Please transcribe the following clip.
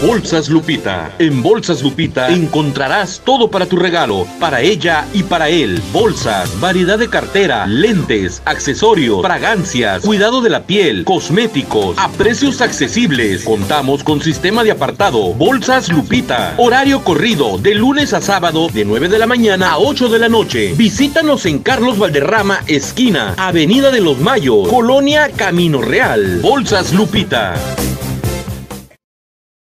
Bolsas Lupita. En Bolsas Lupita encontrarás todo para tu regalo, para ella y para él. Bolsas, variedad de cartera, lentes, accesorios, fragancias, cuidado de la piel, cosméticos, a precios accesibles. Contamos con sistema de apartado. Bolsas Lupita. Horario corrido de lunes a sábado de 9 de la mañana a 8 de la noche. Visítanos en Carlos Valderrama, esquina, Avenida de los Mayos, Colonia Camino Real. Bolsas Lupita.